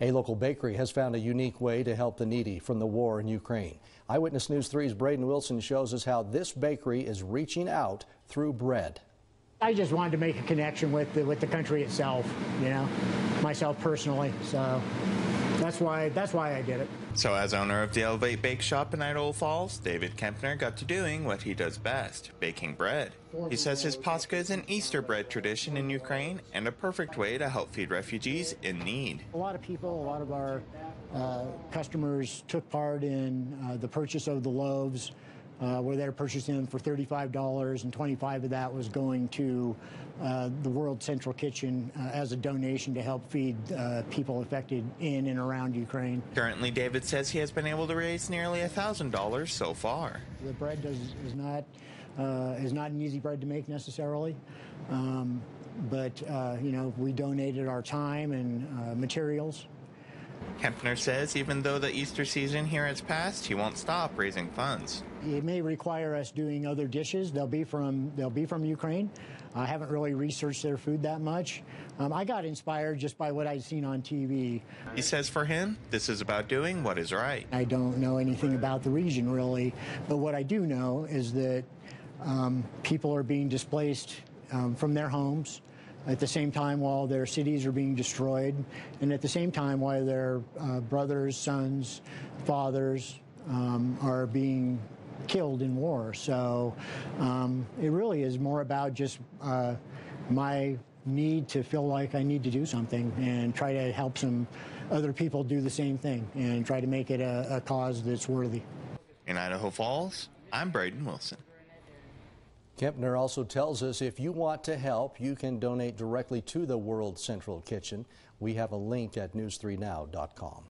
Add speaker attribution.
Speaker 1: A local bakery has found a unique way to help the needy from the war in Ukraine. Eyewitness News 3's Braden Wilson shows us how this bakery is reaching out through bread.
Speaker 2: I just wanted to make a connection with the, with the country itself, you know, myself personally. So that's why that's why I did it.
Speaker 3: So, as owner of the Elevate Bake Shop in Idaho Falls, David Kempner got to doing what he does best baking bread. He says his Paska is an Easter bread tradition in Ukraine and a perfect way to help feed refugees in need.
Speaker 2: A lot of people, a lot of our uh, customers took part in uh, the purchase of the loaves. Uh, where they're purchasing them for $35, and 25 of that was going to uh, the World Central Kitchen uh, as a donation to help feed uh, people affected in and around Ukraine.
Speaker 3: Currently, David says he has been able to raise nearly $1,000 so far.
Speaker 2: The bread does, is not uh, is not an easy bread to make necessarily. Um, but uh, you know, we donated our time and materials
Speaker 3: Kempner says even though the Easter season here has passed, he won't stop raising funds.
Speaker 2: It may require us doing other dishes. They'll be from they'll be from Ukraine. I haven't really researched their food that much. Um, I got inspired just by what I'd seen on TV.
Speaker 3: He says for him, this is about doing what is right.
Speaker 2: I don't know anything about the region really, but what I do know is that um, people are being displaced um, from their homes at the same time while their cities are being destroyed, and at the same time while their uh, brothers, sons, fathers um, are being killed in war. So um, it really is more about just uh, my need to feel like I need to do something and try to help some other people do the same thing and try to make it a, a cause that's worthy.
Speaker 3: In Idaho Falls, I'm Braden Wilson.
Speaker 1: Kempner also tells us if you want to help, you can donate directly to the World Central Kitchen. We have a link at news3now.com.